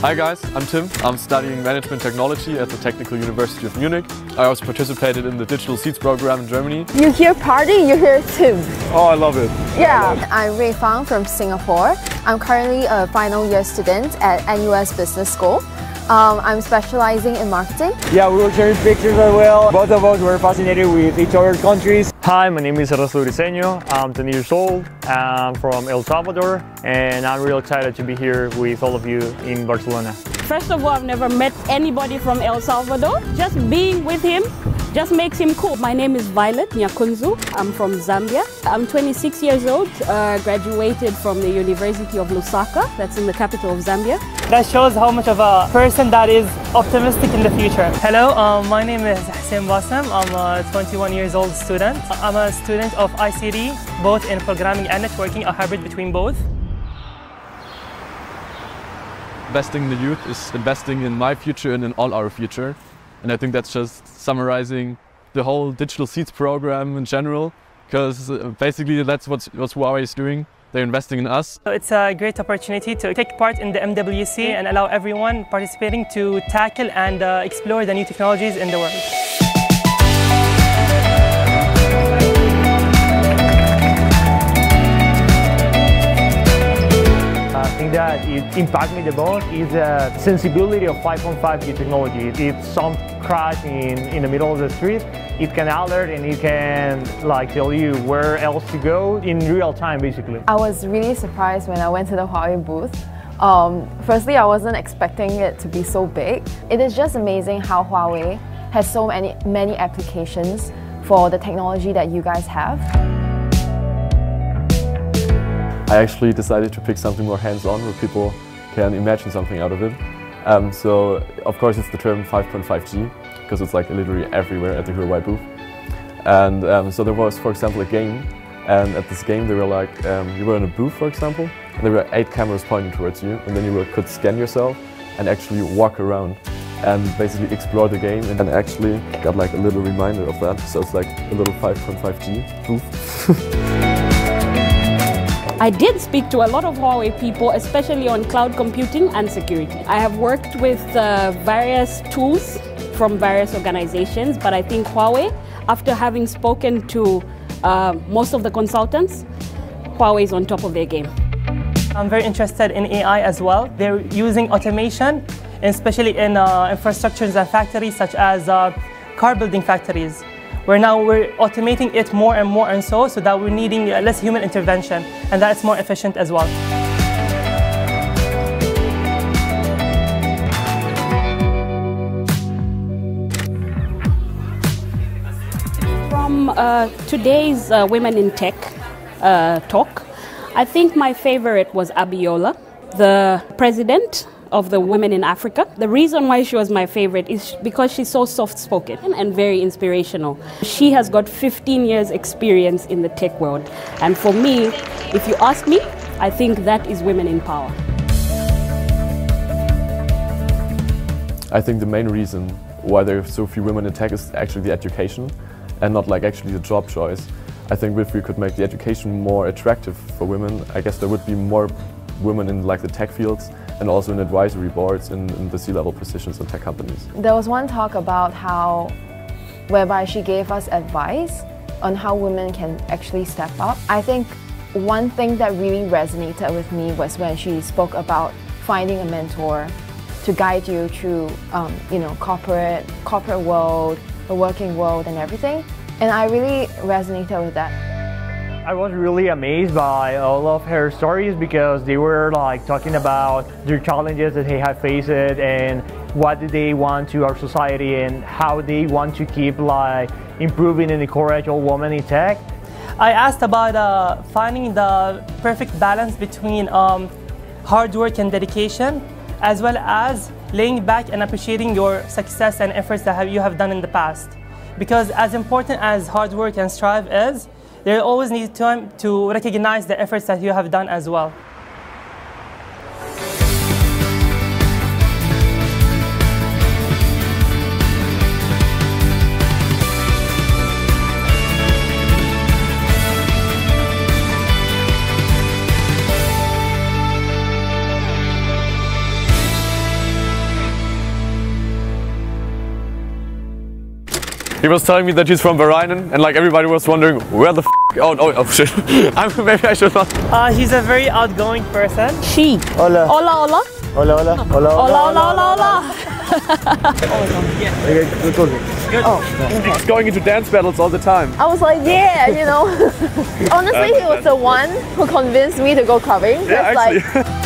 Hi guys, I'm Tim. I'm studying Management Technology at the Technical University of Munich. I also participated in the Digital Seeds program in Germany. You hear party, you hear Tim. Oh, I love it. Yeah. I'm Rui Fang from Singapore. I'm currently a final year student at NUS Business School. Um, I'm specializing in marketing. Yeah, we were sharing pictures as well. Both of us were fascinated with each other's countries. Hi, my name is Ernesto Briceño. I'm 10 years old. I'm from El Salvador and I'm real excited to be here with all of you in Barcelona. First of all, I've never met anybody from El Salvador. Just being with him just makes him cool. My name is Violet Nyakunzu. I'm from Zambia. I'm 26 years old, uh, graduated from the University of Lusaka, that's in the capital of Zambia. That shows how much of a person that is optimistic in the future. Hello, um, my name is Hussein Bassem. I'm a 21 years old student. I'm a student of ICT, both in programming and networking, a hybrid between both. Investing in the youth is investing in my future and in all our future. And I think that's just summarizing the whole Digital Seeds program in general, because uh, basically that's what, what Huawei is doing. They're investing in us. So it's a great opportunity to take part in the MWC and allow everyone participating to tackle and uh, explore the new technologies in the world. Thing that it impacted me the most is the sensibility of 5.5G technology. If some crash in, in the middle of the street, it can alert and it can like tell you where else to go in real time basically. I was really surprised when I went to the Huawei booth. Um, firstly, I wasn't expecting it to be so big. It is just amazing how Huawei has so many, many applications for the technology that you guys have. I actually decided to pick something more hands-on where people can imagine something out of it. Um, so of course it's the term 5.5G because it's like literally everywhere at the Huawei booth. And um, so there was, for example, a game and at this game they were like, um, you were in a booth for example, and there were eight cameras pointing towards you and then you could scan yourself and actually walk around and basically explore the game and actually got like a little reminder of that. So it's like a little 5.5G booth. I did speak to a lot of Huawei people, especially on cloud computing and security. I have worked with uh, various tools from various organizations, but I think Huawei, after having spoken to uh, most of the consultants, Huawei is on top of their game. I'm very interested in AI as well. They're using automation, especially in uh, infrastructures and factories such as uh, car building factories where now we're automating it more and more and so, so that we're needing less human intervention and that's more efficient as well. From uh, today's uh, Women in Tech uh, talk, I think my favorite was Abiola, the president of the women in Africa. The reason why she was my favorite is because she's so soft spoken and very inspirational. She has got 15 years' experience in the tech world. And for me, if you ask me, I think that is women in power. I think the main reason why there are so few women in tech is actually the education and not like actually the job choice. I think if we could make the education more attractive for women, I guess there would be more women in like the tech fields and also in advisory boards in, in the C-level positions in tech companies. There was one talk about how, whereby she gave us advice on how women can actually step up. I think one thing that really resonated with me was when she spoke about finding a mentor to guide you through, um, you know, corporate, corporate world, the working world and everything. And I really resonated with that. I was really amazed by all of her stories because they were like talking about their challenges that they have faced and what do they want to our society and how they want to keep like improving and encourage all women in tech. I asked about uh, finding the perfect balance between um, hard work and dedication as well as laying back and appreciating your success and efforts that have, you have done in the past. Because as important as hard work and strive is, there always needs time to recognize the efforts that you have done as well. He was telling me that he's from Bahrain, and like everybody was wondering where the. F- oh, oh, oh shit! I'm, maybe I should not. Uh, he's a very outgoing person. She. Hola. Hola, hola. Hola, hola. Hola, Hola, hola, hola, hola. Okay, good talking. He's going into dance battles all the time. I was like, yeah, you know. Honestly, he was the one who convinced me to go clubbing. Yeah, That's like actually.